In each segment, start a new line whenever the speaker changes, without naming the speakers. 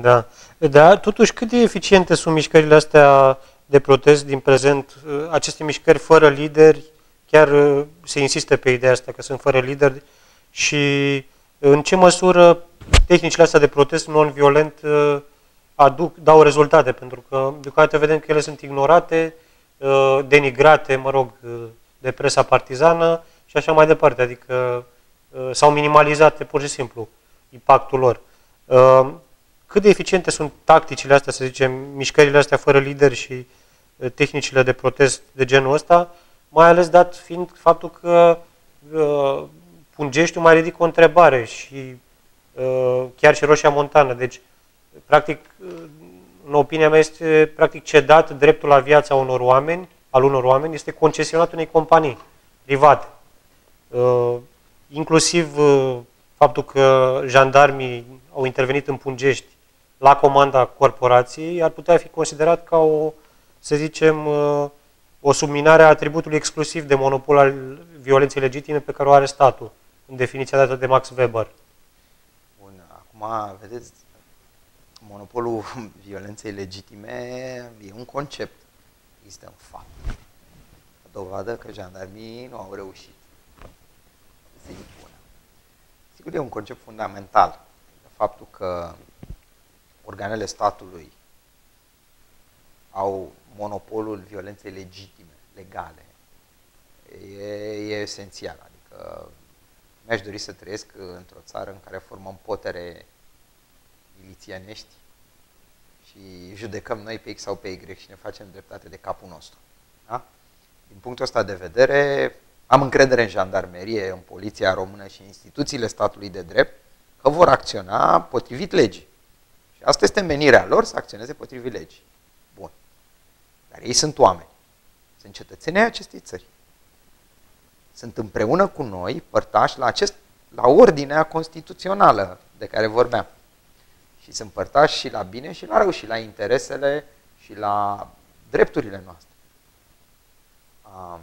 Da. Dar totuși cât de eficiente sunt mișcările astea de protest din prezent, aceste mișcări fără lideri, chiar se insistă pe ideea asta că sunt fără lideri și în ce măsură tehnicile astea de protest non-violent aduc, dau rezultate, pentru că deocamdată vedem că ele sunt ignorate, denigrate, mă rog, de presa partizană și așa mai departe, adică s-au minimalizate pur și simplu impactul lor. Cât de eficiente sunt tacticile astea, să zicem, mișcările astea fără lideri și tehnicile de protest de genul ăsta, mai ales dat fiind faptul că uh, Pungeștiul mai ridică o întrebare și uh, chiar și Roșia Montană. Deci, practic, în opinia mea, este practic cedat dreptul la viața unor oameni, al unor oameni, este concesionat unei companii private. Uh, inclusiv uh, faptul că jandarmii au intervenit în Pungești la comanda corporației ar putea fi considerat ca o, să zicem, uh, o subminare a atributului exclusiv de monopol al violenței legitime pe care o are statul, în definiția dată de Max Weber.
Bun, acum, vedeți, monopolul violenței legitime e un concept, este un fapt. Dovadă că jandarmii nu au reușit. Sigur, e un concept fundamental. Faptul că organele statului au monopolul violenței legitime, legale, e, e esențial. Adică mi-aș dori să trăiesc într-o țară în care formăm potere milițianești și judecăm noi pe X sau pe Y și ne facem dreptate de capul nostru. Da? Din punctul ăsta de vedere, am încredere în jandarmerie, în poliția română și în instituțiile statului de drept că vor acționa potrivit legii. Și asta este menirea lor, să acționeze potrivit legii. Bun. Dar ei sunt oameni. Sunt cetățenii acestei țări. Sunt împreună cu noi părtași la, acest, la ordinea constituțională de care vorbeam. Și sunt părtași și la bine și la rău, și la interesele și la drepturile noastre. Um,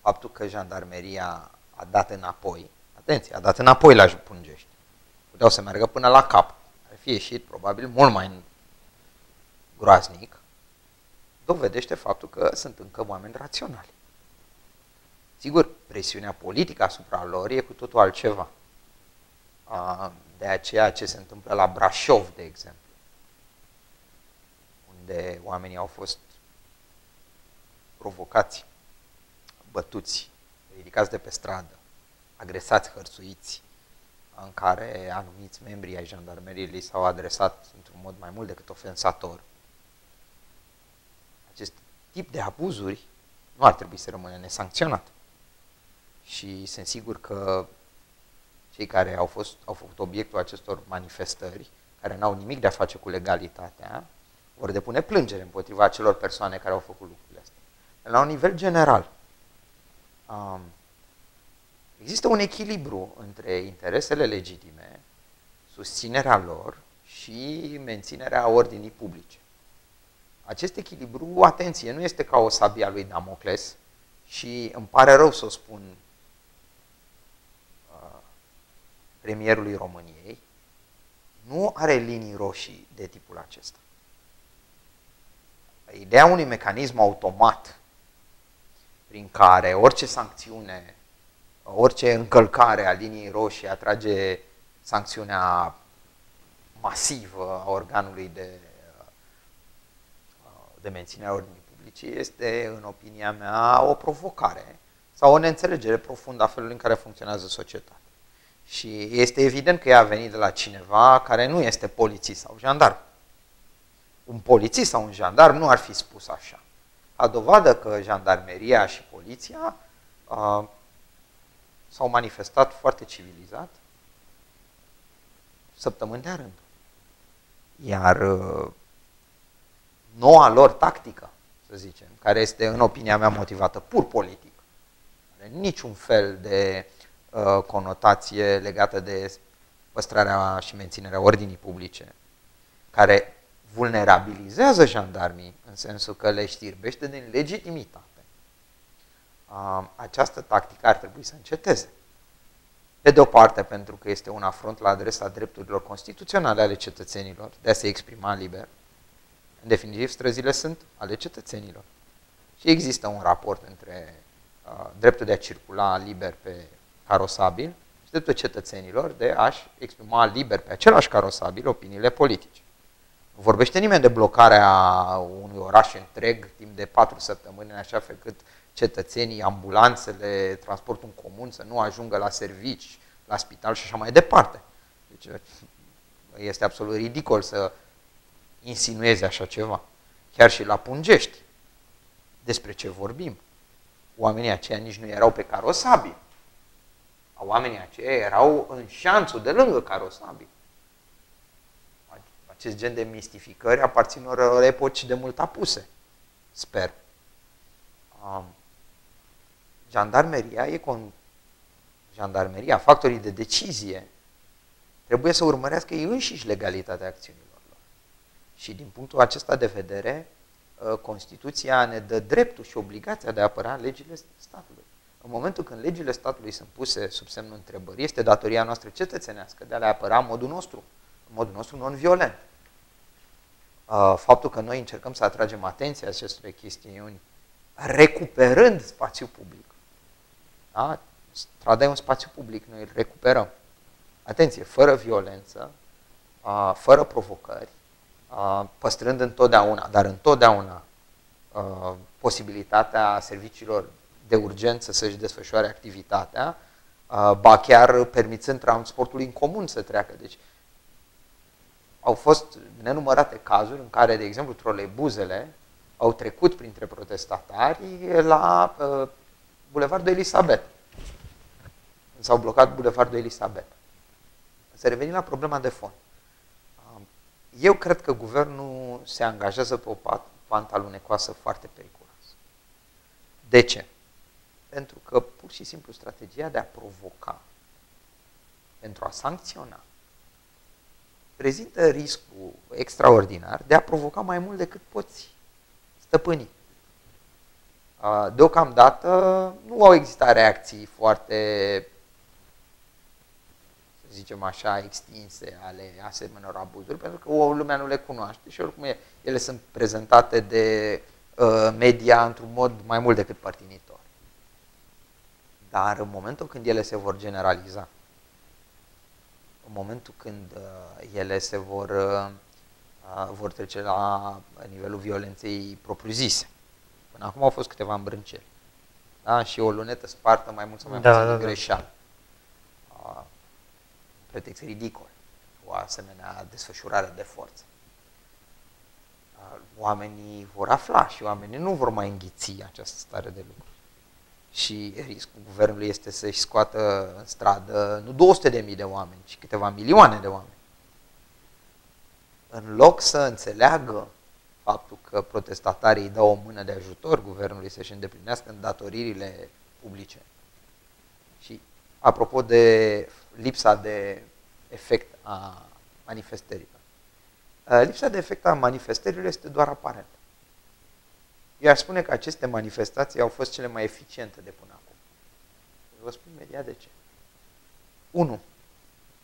faptul că jandarmeria a dat înapoi, atenție, a dat înapoi la Pungești. Puteau să meargă până la cap. Ar fi ieșit probabil mult mai groaznic, dovedește faptul că sunt încă oameni raționali. Sigur, presiunea politică asupra lor e cu totul altceva. De aceea ce se întâmplă la Brașov, de exemplu, unde oamenii au fost provocați, bătuți, ridicați de pe stradă, agresați, hărțuiți, în care anumiți membri ai jandarmeriei li s-au adresat într-un mod mai mult decât ofensator. Acest tip de abuzuri nu ar trebui să rămână nesancționat. Și sunt sigur că cei care au, fost, au făcut obiectul acestor manifestări, care n-au nimic de a face cu legalitatea, vor depune plângere împotriva acelor persoane care au făcut lucrurile astea. La un nivel general, um, există un echilibru între interesele legitime, susținerea lor și menținerea ordinii publice. Acest echilibru, atenție, nu este ca o sabia lui Damocles și îmi pare rău să o spun uh, premierului României, nu are linii roșii de tipul acesta. Ideea unui mecanism automat prin care orice sancțiune, orice încălcare a liniei roșii atrage sancțiunea masivă a organului de, de menținere a ordinii publice este, în opinia mea, o provocare sau o neînțelegere profundă a felului în care funcționează societatea. Și este evident că ea a venit de la cineva care nu este polițist sau jandarm. Un polițist sau un jandarm nu ar fi spus așa a dovadă că jandarmeria și poliția uh, s-au manifestat foarte civilizat săptămâni de rând. Iar uh, noua lor tactică, să zicem, care este în opinia mea motivată pur politic, are niciun fel de uh, conotație legată de păstrarea și menținerea ordinii publice, care vulnerabilizează jandarmii în sensul că le știrbește din legitimitate. Această tactică ar trebui să înceteze. Pe de o parte, pentru că este un afront la adresa drepturilor constituționale ale cetățenilor de a se exprima liber. În definitiv, străzile sunt ale cetățenilor. Și există un raport între uh, dreptul de a circula liber pe carosabil și dreptul cetățenilor de a-și exprima liber pe același carosabil opiniile politice. Nu vorbește nimeni de blocarea unui oraș întreg timp de patru săptămâni, în așa fel cât cetățenii, ambulanțele, transportul în comun să nu ajungă la servici, la spital și așa mai departe. Deci este absolut ridicol să insinueze așa ceva. Chiar și la Pungești. Despre ce vorbim? Oamenii aceia nici nu erau pe carosabil. Oamenii aceia erau în șanțul de lângă carosabil. Acest gen de mistificări aparțin unor epoci de mult apuse. Sper. Um, jandarmeria e con... jandarmeria, factorii de decizie, trebuie să urmărească ei înșiși legalitatea acțiunilor lor. Și din punctul acesta de vedere, ă, Constituția ne dă dreptul și obligația de a apăra legile statului. În momentul când legile statului sunt puse sub semnul întrebării, este datoria noastră cetățenească de a le apăra în modul nostru, în modul nostru non-violent. Ă, faptul că noi încercăm să atragem atenția acestor chestiuni recuperând spațiu public, da? Strada e un spațiu public, noi îl recuperăm. Atenție, fără violență, fără provocări, păstrând întotdeauna, dar întotdeauna posibilitatea serviciilor de urgență să-și desfășoare activitatea, ba chiar permițând transportul în comun să treacă. Deci, au fost nenumărate cazuri în care, de exemplu, troleibuzele au trecut printre protestatari la uh, Bulevardul Elisabeth. S-au blocat Bulevardul Elisabeth. Să revenim la problema de fond. Eu cred că guvernul se angajează pe o pantă alunecoasă foarte periculoasă. De ce? Pentru că pur și simplu strategia de a provoca pentru a sancționa prezintă riscul extraordinar de a provoca mai mult decât poți stăpâni. Deocamdată nu au existat reacții foarte, să zicem așa, extinse ale asemenea abuzuri, pentru că o lumea nu le cunoaște și oricum ele sunt prezentate de uh, media într-un mod mai mult decât părtinitor. Dar în momentul când ele se vor generaliza, în momentul când uh, ele se vor, uh, vor trece la nivelul violenței propriu-zise, Până acum au fost câteva îmbrânceli. Da? Și o lunetă spartă mai mult sau mai da, puțin da, da. greșeală. Uh, pretext ridicol. O asemenea desfășurare de forță. Uh, oamenii vor afla și oamenii nu vor mai înghiți această stare de lucru. Și riscul guvernului este să-și scoată în stradă nu 200 de mii de oameni, ci câteva milioane de oameni. În loc să înțeleagă faptul că protestatarii dau o mână de ajutor guvernului să-și îndeplinească îndatoririle publice. Și apropo de lipsa de efect a manifestărilor. Lipsa de efect a manifestărilor este doar aparentă. Eu aș spune că aceste manifestații au fost cele mai eficiente de până acum. Vă spun imediat de ce. 1.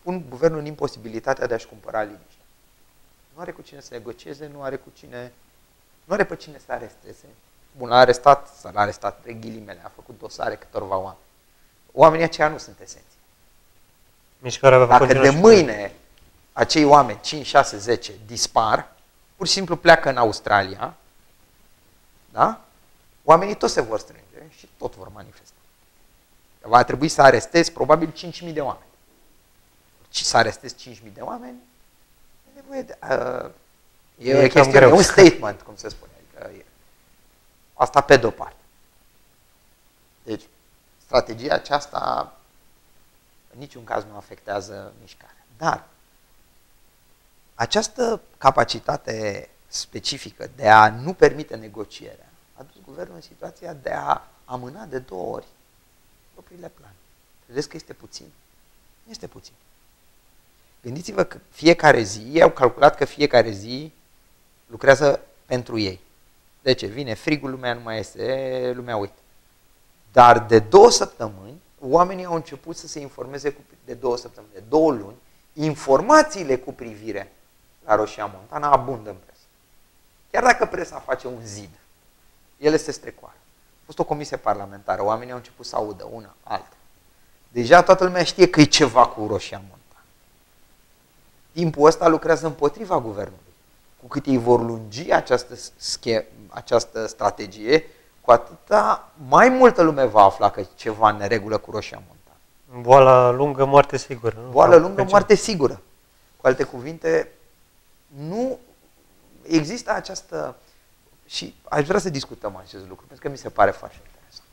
Pun guvernul în imposibilitatea de a-și cumpăra liniște. Nu are cu cine să negocieze, nu are cu cine, nu are pe cine să aresteze. Bun, l-a arestat, s-a arestat pe ghilimele, a făcut dosare câtorva oameni. Oamenii aceia nu sunt esenții.
Mișcarea va
Dacă de mâine acei oameni, 5, 6, 10, dispar, pur și simplu pleacă în Australia, da? Oamenii tot se vor strânge și tot vor manifesta. Va trebui să arestezi probabil 5.000 de oameni. Și să arestezi 5.000 de oameni, nevoie de... Uh, e, e, chestie, e un statement, cum se spune. Adică e, asta pe de-o parte. Deci, strategia aceasta în niciun caz nu afectează mișcarea. Dar această capacitate specifică de a nu permite negocierea a dus guvernul în situația de a amâna de două ori propriile plane. Credeți că este puțin? Nu este puțin. Gândiți-vă că fiecare zi, ei au calculat că fiecare zi lucrează pentru ei. De ce? Vine frigul, lumea nu mai este, lumea uită. Dar de două săptămâni, oamenii au început să se informeze cu, de două săptămâni, de două luni, informațiile cu privire la Roșia Montana abundă în presă. Chiar dacă presa face un zid, ele se strecoară. A fost o comisie parlamentară, oamenii au început să audă una, alta. Deja toată lumea știe că e ceva cu Roșia Montana. Timpul ăsta lucrează împotriva guvernului. Cu cât ei vor lungi această, sche- această strategie, cu atâta mai multă lume va afla că ceva în neregulă cu Roșia Montana.
Boala lungă, moarte sigură. Nu?
Boală lungă, moarte sigură. Cu alte cuvinte, nu există această... Și aș vrea să discutăm acest lucru, pentru că mi se pare foarte interesant.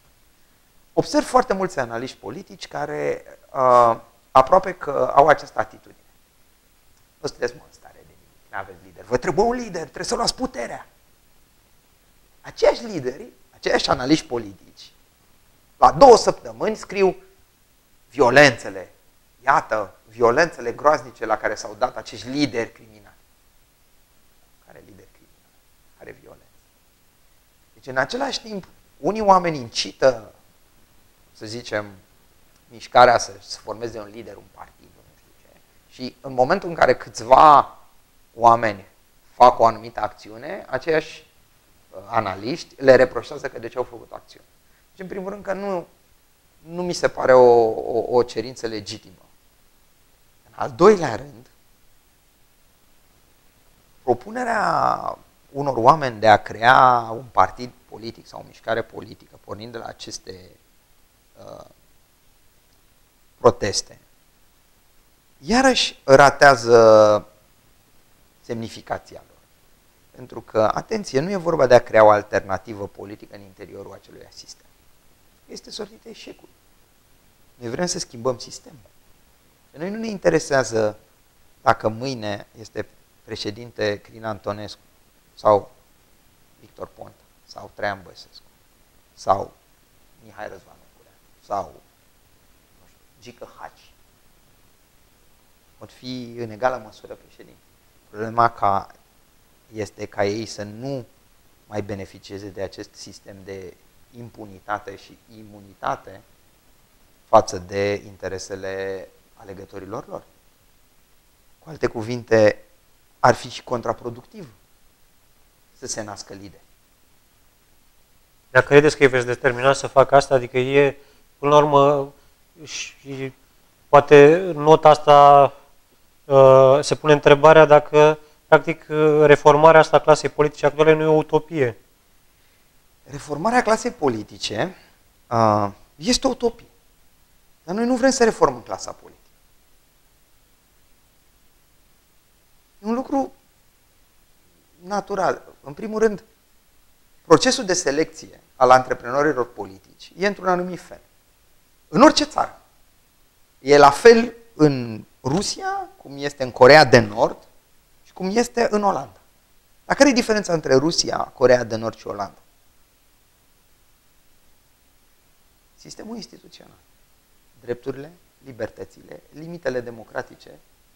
Observ foarte mulți analiști politici care uh, aproape că au această atitudine. Nu sunteți mă în stare de nimic, nu aveți lider. Vă trebuie un lider, trebuie să luați puterea. Aceiași lideri, aceiași analiști politici, la două săptămâni scriu violențele, iată, violențele groaznice la care s-au dat acești lideri criminali. Care lideri criminali? Care violență? Deci, în același timp, unii oameni incită, să zicem, mișcarea să se formeze un lider, un partid, nu știu ce. Și în momentul în care câțiva oameni fac o anumită acțiune, aceiași uh, analiști le reproșează că de ce au făcut acțiune. Deci, în primul rând, că nu, nu mi se pare o, o, o cerință legitimă. În al doilea rând, propunerea unor oameni de a crea un partid politic sau o mișcare politică, pornind de la aceste uh, proteste, iarăși ratează semnificația lor. Pentru că, atenție, nu e vorba de a crea o alternativă politică în interiorul acelui sistem. Este sortită eșecul. Noi vrem să schimbăm sistemul. Pe noi nu ne interesează dacă mâine este președinte Crin Antonescu sau Victor Ponta sau Traian Băsescu sau Mihai Răzvan sau nu știu, Gică Haci. Pot fi în egală măsură președinte. Problema ca este ca ei să nu mai beneficieze de acest sistem de impunitate și imunitate față de interesele alegătorilor lor. Cu alte cuvinte, ar fi și contraproductiv să se nască lideri.
Dacă credeți că îi veți determina să facă asta, adică e, până la urmă, și poate nota asta uh, se pune întrebarea dacă, practic, reformarea asta a clasei politice actuale nu e o utopie.
Reformarea clasei politice uh, este o utopie. Dar noi nu vrem să reformăm clasa politică. E un lucru natural. În primul rând, procesul de selecție al antreprenorilor politici e într-un anumit fel. În orice țară. E la fel în Rusia, cum este în Corea de Nord și cum este în Olanda. Dar care e diferența între Rusia, Corea de Nord și Olanda? Sistemul instituțional. Drepturile, libertățile, limitele democratice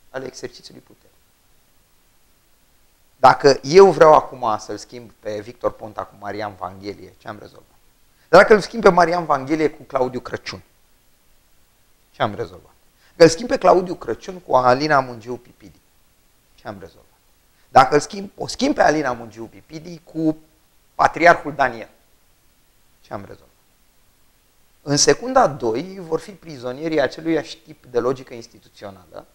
ale exercițiului puterii. Dacă eu vreau acum să-l schimb pe Victor Ponta cu Marian Vanghelie, ce am rezolvat? Dar dacă îl schimb pe Marian Vanghelie cu Claudiu Crăciun, ce am rezolvat? Dacă îl schimb pe Claudiu Crăciun cu Alina Mungiu Pipidi, ce am rezolvat? Dacă îl schimb, o schimb pe Alina Mungiu Pipidi cu Patriarhul Daniel, ce am rezolvat? În secunda 2 vor fi prizonierii acelui tip de logică instituțională,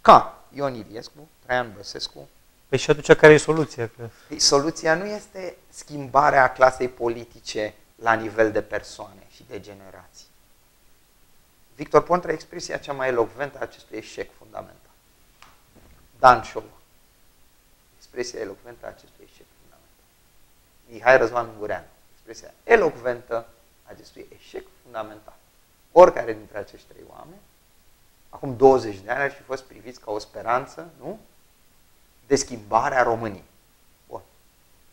ca Ion Iliescu, Traian Băsescu,
Păi și atunci care e soluția? Că...
Păi, soluția nu este schimbarea clasei politice la nivel de persoane și de generații. Victor Ponta e expresia cea mai elocventă a acestui eșec fundamental. Dan Șova. Expresia elocventă a acestui eșec fundamental. Mihai Răzvan Ungureanu. Expresia elocventă a acestui eșec fundamental. Oricare dintre acești trei oameni, acum 20 de ani ar fi fost priviți ca o speranță, nu? de schimbare a României. Bun.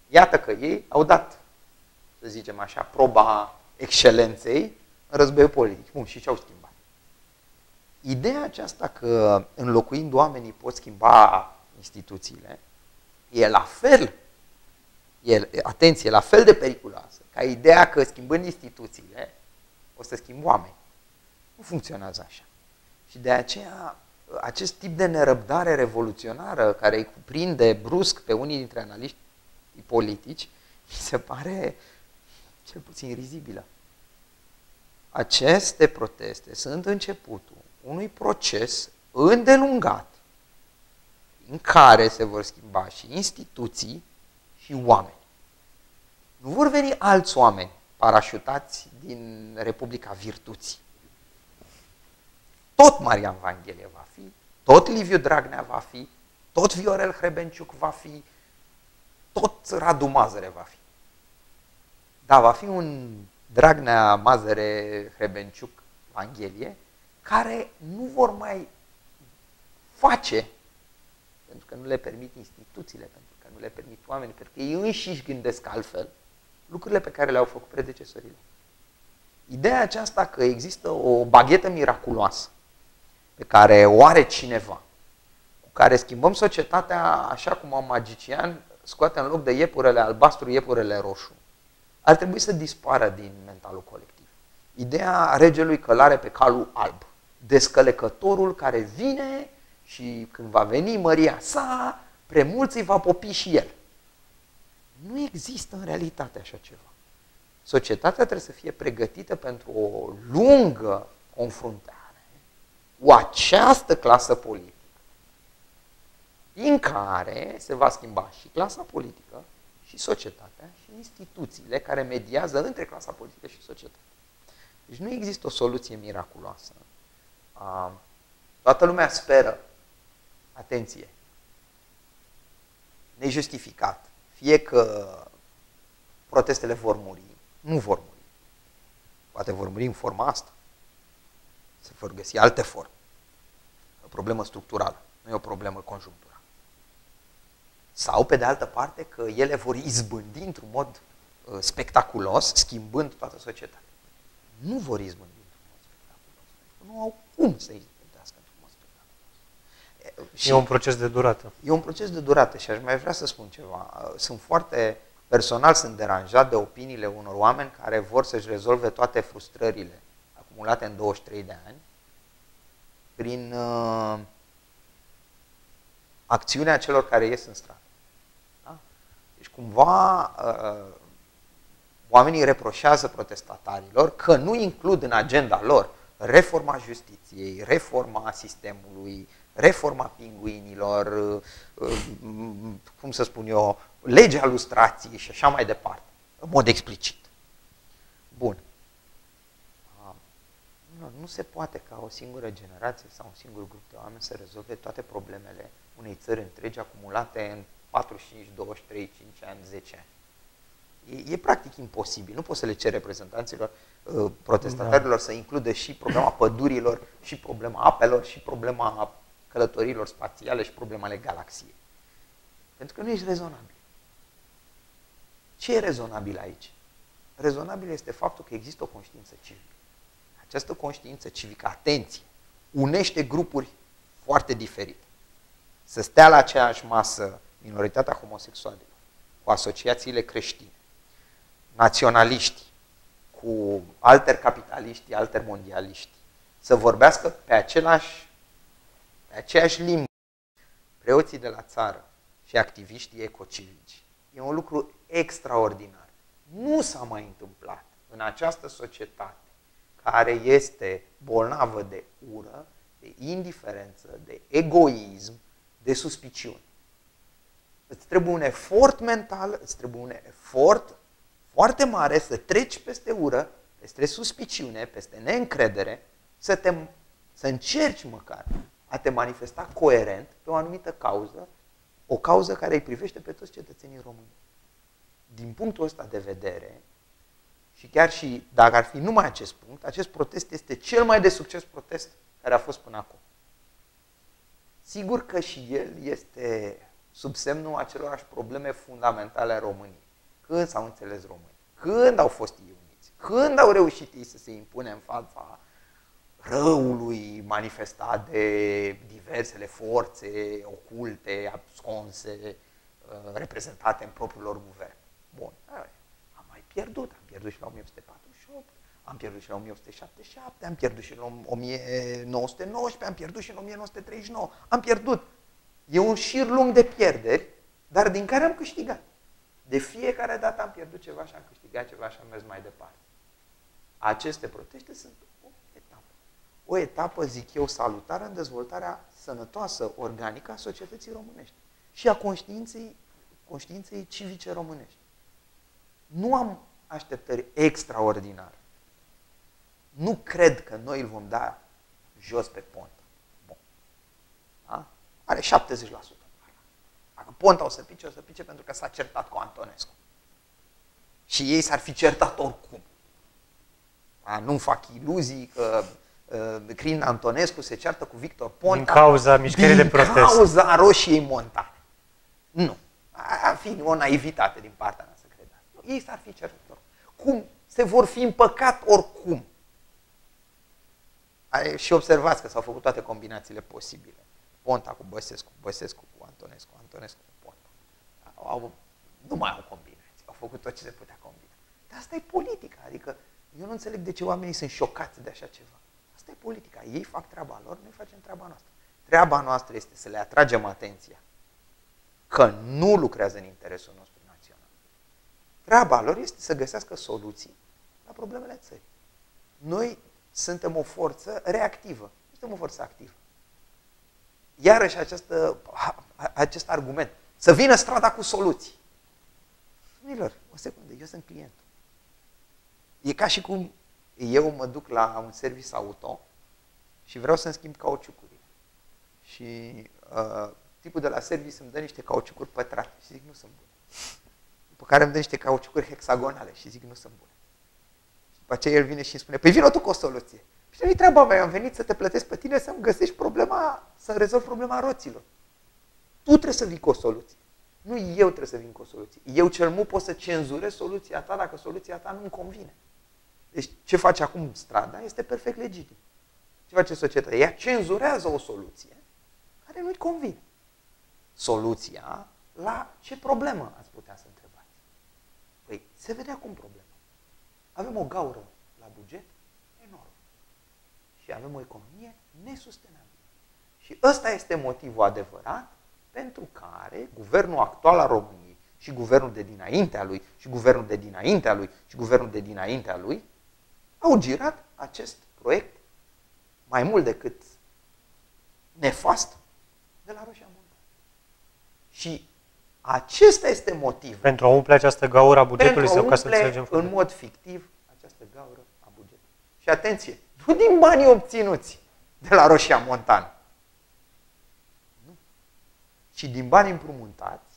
Iată că ei au dat, să zicem așa, proba excelenței în războiul politic. Bun, și ce au schimbat? Ideea aceasta că înlocuind oamenii pot schimba instituțiile e la fel, e, atenție, la fel de periculoasă ca ideea că schimbând instituțiile o să schimb oameni. Nu funcționează așa. Și de aceea, acest tip de nerăbdare revoluționară care îi cuprinde brusc pe unii dintre analiști politici, mi se pare cel puțin rizibilă. Aceste proteste sunt începutul unui proces îndelungat în care se vor schimba și instituții și oameni. Nu vor veni alți oameni parașutați din Republica Virtuții. Tot Marian Vanghelie va fi, tot Liviu Dragnea va fi, tot Viorel Hrebenciuc va fi, tot Radu Mazăre va fi. Da, va fi un Dragnea, Mazăre, Hrebenciuc, Vanghelie, care nu vor mai face, pentru că nu le permit instituțiile, pentru că nu le permit oamenii, pentru că ei înșiși gândesc altfel lucrurile pe care le-au făcut predecesorii. Ideea aceasta că există o baghetă miraculoasă pe care o are cineva, cu care schimbăm societatea așa cum un magician scoate în loc de iepurele albastru iepurele roșu, ar trebui să dispară din mentalul colectiv. Ideea regelui călare pe calul alb, descălecătorul care vine și când va veni măria sa, premulți îi va popi și el. Nu există în realitate așa ceva. Societatea trebuie să fie pregătită pentru o lungă confruntare cu această clasă politică, din care se va schimba și clasa politică, și societatea, și instituțiile care mediază între clasa politică și societate. Deci nu există o soluție miraculoasă. Toată lumea speră, atenție, nejustificat, fie că protestele vor muri, nu vor muri. Poate vor muri în forma asta. Se vor găsi alte forme. O problemă structurală, nu e o problemă conjuncturală. Sau, pe de altă parte, că ele vor izbândi într-un mod uh, spectaculos, schimbând toată societatea. Nu vor izbândi într-un mod spectaculos. Nu au cum să izbândească într-un mod spectaculos.
Și e un proces de durată.
E un proces de durată și aș mai vrea să spun ceva. Sunt foarte, personal sunt deranjat de opiniile unor oameni care vor să-și rezolve toate frustrările acumulate în 23 de ani prin uh, acțiunea celor care ies în stradă. Da? Deci cumva uh, oamenii reproșează protestatarilor că nu includ în agenda lor reforma justiției, reforma sistemului, reforma pinguinilor, uh, cum să spun eu, legea lustrației și așa mai departe, în mod explicit. Bun. Uh, nu, nu se poate ca o singură generație sau un singur grup de oameni să rezolve toate problemele unei țări întregi acumulate în 45, 23, 5 ani, 10 ani. E, e practic imposibil. Nu poți să le ceri reprezentanților uh, protestatarilor da. să includă și problema pădurilor, și problema apelor, și problema călătorilor spațiale și problema ale galaxiei. Pentru că nu ești rezonabil. Ce e rezonabil aici? Rezonabil este faptul că există o conștiință civică. Această conștiință civică, atenție, unește grupuri foarte diferite. Să stea la aceeași masă minoritatea homosexualilor, cu asociațiile creștine, naționaliști, cu altercapitaliști, altermondialiști, să vorbească pe același, pe aceeași limbă, preoții de la țară și activiștii ecocivici. E un lucru extraordinar. Nu s-a mai întâmplat în această societate care este bolnavă de ură, de indiferență, de egoism, de suspiciune. Îți trebuie un efort mental, îți trebuie un efort foarte mare să treci peste ură, peste suspiciune, peste neîncredere, să, te, să încerci măcar a te manifesta coerent pe o anumită cauză, o cauză care îi privește pe toți cetățenii români. Din punctul ăsta de vedere, și chiar și dacă ar fi numai acest punct, acest protest este cel mai de succes protest care a fost până acum. Sigur că și el este sub semnul acelorași probleme fundamentale a României. Când s-au înțeles români? Când au fost ei uniți? Când au reușit ei să se impune în fața răului manifestat de diversele forțe oculte, absconse, uh, reprezentate în propriul lor guvern? Bun, am mai pierdut, am pierdut și la 1848, am pierdut și la 1877, am pierdut și la 1919, am pierdut și la 1939. Am pierdut. E un șir lung de pierderi, dar din care am câștigat. De fiecare dată am pierdut ceva și am câștigat ceva și am mers mai departe. Aceste proteste sunt o etapă. O etapă, zic eu, salutară în dezvoltarea sănătoasă, organică a societății românești și a conștiinței, conștiinței civice românești. Nu am așteptări extraordinare. Nu cred că noi îl vom da jos pe pont. Bun. Da? Are 70%. Dacă Ponta o să pice, o să pice pentru că s-a certat cu Antonescu. Și ei s-ar fi certat oricum. A, nu fac iluzii că uh, Crin Antonescu se ceartă cu Victor Ponta.
Din cauza mișcării de protest. Din
cauza roșiei montane. Nu. Ar fi o naivitate din partea mea să cred. Ei s-ar fi certat oricum. Cum? Se vor fi împăcat oricum. Și observați că s-au făcut toate combinațiile posibile. Ponta cu Băsescu, Băsescu cu Antonescu, Antonescu cu Ponta. Au, nu mai au combinații, au făcut tot ce se putea combina. Dar asta e politica, adică eu nu înțeleg de ce oamenii sunt șocați de așa ceva. Asta e politica. Ei fac treaba lor, noi facem treaba noastră. Treaba noastră este să le atragem atenția că nu lucrează în interesul nostru național. Treaba lor este să găsească soluții la problemele țării. Noi suntem o forță reactivă, nu suntem o forță activă. Iarăși această, acest argument, să vină strada cu soluții. Domnilor, o secundă, eu sunt clientul. E ca și cum eu mă duc la un service auto și vreau să-mi schimb cauciucurile. Și uh, tipul de la service îmi dă niște cauciucuri pătrate și zic nu sunt bune. După care îmi dă niște cauciucuri hexagonale și zic nu sunt bune. Și după aceea el vine și îmi spune, păi vină tu cu o soluție. Și nu-i treaba mea, am venit să te plătesc pe tine să-mi găsești problema, să rezolv problema roților. Tu trebuie să vii cu o soluție. Nu eu trebuie să vin cu o soluție. Eu cel mult pot să cenzurez soluția ta dacă soluția ta nu-mi convine. Deci ce face acum strada este perfect legitim. Ce face societatea? Ea cenzurează o soluție care nu-i convine. Soluția la ce problemă ați putea să întrebați? Păi, se vedea cum problemă. Avem o gaură la buget enormă și avem o economie nesustenabilă. Și ăsta este motivul adevărat pentru care guvernul actual al României și guvernul de dinaintea lui și guvernul de dinaintea lui și guvernul de dinaintea lui au girat acest proiect mai mult decât nefast de la Roșia Montană. Și acesta este motiv.
Pentru a umple această gaură a bugetului sau ca să înțelegem
în mod fictiv această gaură a bugetului. Și atenție, nu din banii obținuți de la Roșia Montană, nu, ci din bani împrumutați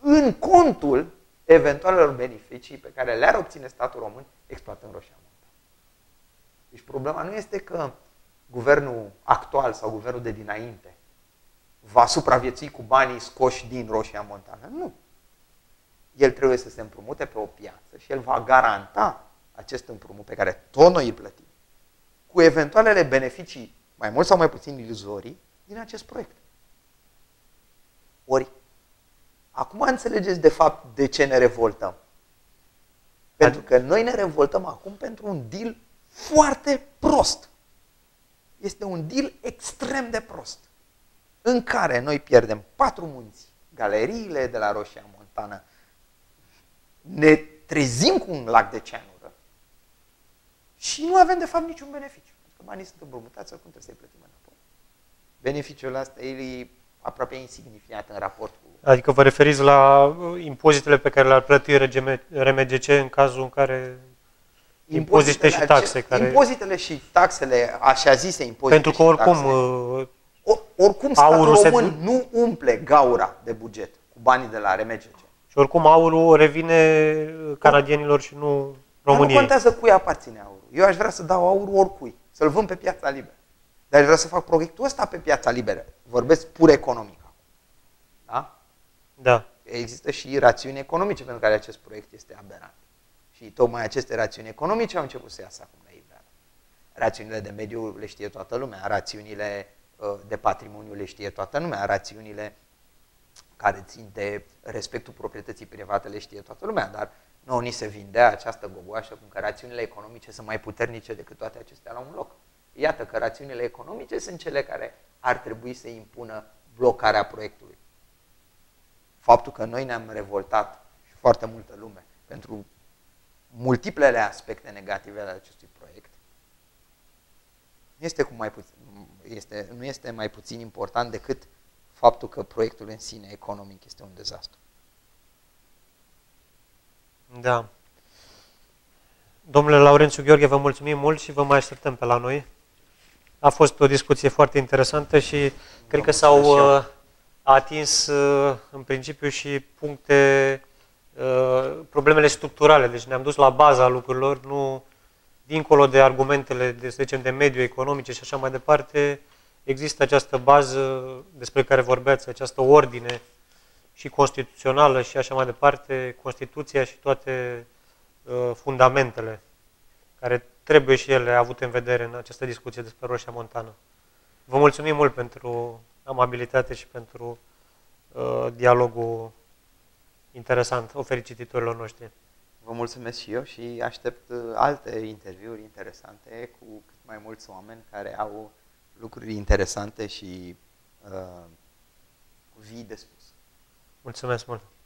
în contul eventualelor beneficii pe care le-ar obține statul român exploatând Roșia Montană. Deci problema nu este că guvernul actual sau guvernul de dinainte va supraviețui cu banii scoși din Roșia Montană. Nu. El trebuie să se împrumute pe o piață și el va garanta acest împrumut pe care tot noi îl plătim cu eventualele beneficii mai mult sau mai puțin iluzorii din acest proiect. Ori, acum înțelegeți de fapt de ce ne revoltăm. Pentru că noi ne revoltăm acum pentru un deal foarte prost. Este un deal extrem de prost, în care noi pierdem patru munți, galeriile de la Roșia Montană, ne trezim cu un lac de ceanură și nu avem de fapt niciun beneficiu. Pentru că banii sunt împrumutați, acum trebuie să-i plătim înapoi. Beneficiul ăsta e aproape insignifiant în raport cu...
Adică vă referiți la uh, impozitele pe care le-ar plăti RMGC în cazul în care impozite și taxe. Care...
Impozitele și taxele, așa zise impozite
Pentru că oricum... Taxe,
uh, or, oricum statul român se... nu umple gaura de buget cu banii de la RMGC.
Și oricum aurul revine canadienilor și nu României.
nu contează cui aparține aurul. Eu aș vrea să dau aurul oricui, să-l vând pe piața liberă. Dar aș vrea să fac proiectul ăsta pe piața liberă. Vorbesc pur economic. Da?
Da.
Există și rațiuni economice pentru care acest proiect este aberant. Și tocmai aceste rațiuni economice au început să iasă acum la iveală. Rațiunile de mediu le știe toată lumea, rațiunile uh, de patrimoniu le știe toată lumea, rațiunile care țin de respectul proprietății private le știe toată lumea, dar Nu, ni se vindea această gogoașă cum că rațiunile economice sunt mai puternice decât toate acestea la un loc. Iată că rațiunile economice sunt cele care ar trebui să impună blocarea proiectului. Faptul că noi ne-am revoltat și foarte multă lume pentru multiplele aspecte negative ale acestui proiect, nu este, cu mai puțin, este, nu este mai puțin important decât faptul că proiectul în sine economic este un dezastru.
Da. Domnule Laurențiu Gheorghe, vă mulțumim mult și vă mai așteptăm pe la noi. A fost o discuție foarte interesantă și vă cred că s-au uh, atins uh, în principiu și puncte, uh, problemele structurale. Deci ne-am dus la baza lucrurilor, nu dincolo de argumentele, de, să zicem, de mediu economice și așa mai departe, există această bază despre care vorbeați, această ordine și constituțională și așa mai departe, Constituția și toate uh, fundamentele care trebuie și ele avute în vedere în această discuție despre Roșia Montană. Vă mulțumim mult pentru amabilitate și pentru uh, dialogul interesant oferit cititorilor noștri.
Vă mulțumesc și eu și aștept uh, alte interviuri interesante cu cât mai mulți oameni care au lucruri interesante și uh, vii de spus.
Mulțumesc mult!